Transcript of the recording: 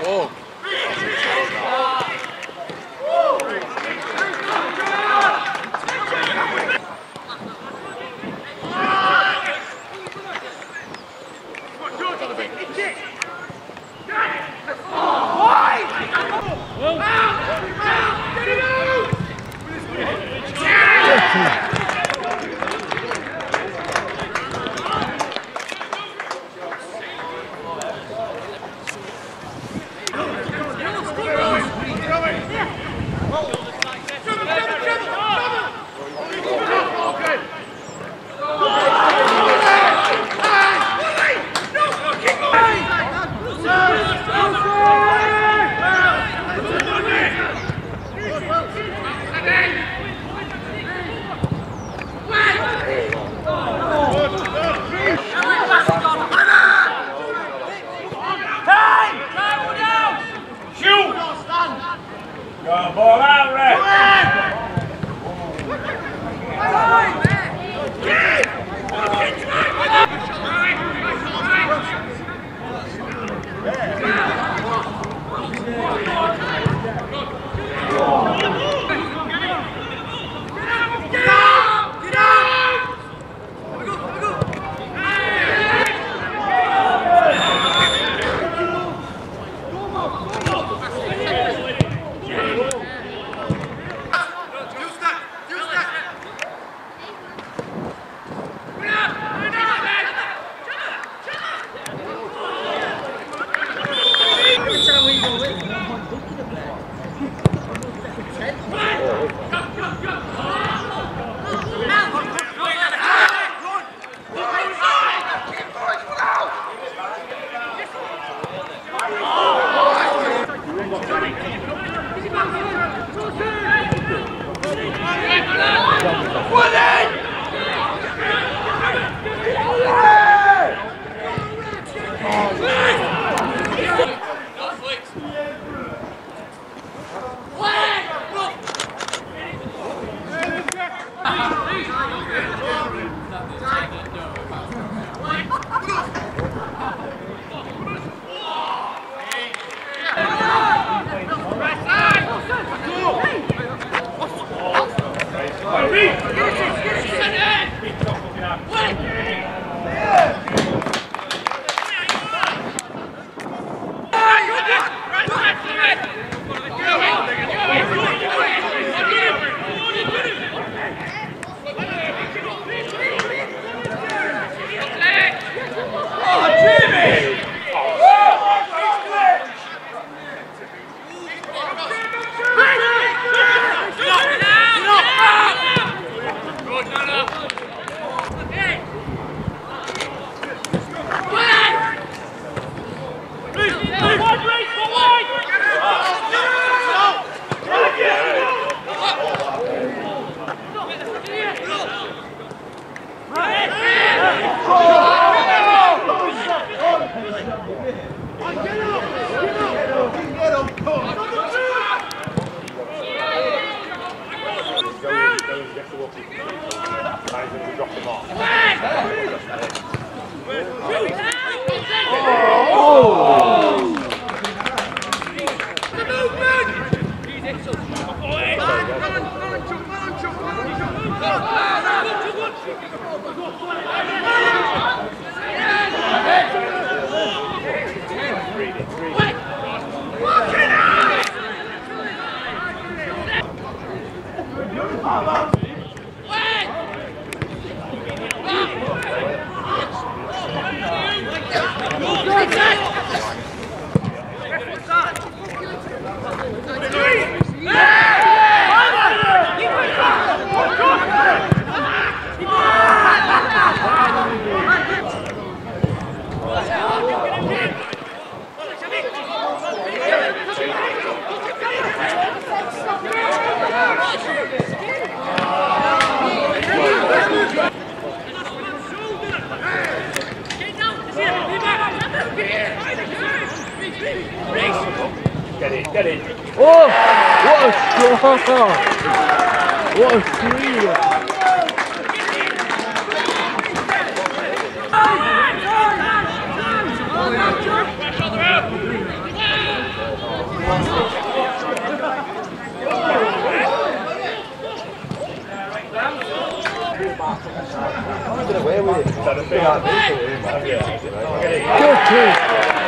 Whoa. Quân Get it, get it, get it. Wait. Jones gets the walk. Man's going to drop him off. Oh! oh. oh. Get it, get it. Oh, what a shot! What a three! Good team!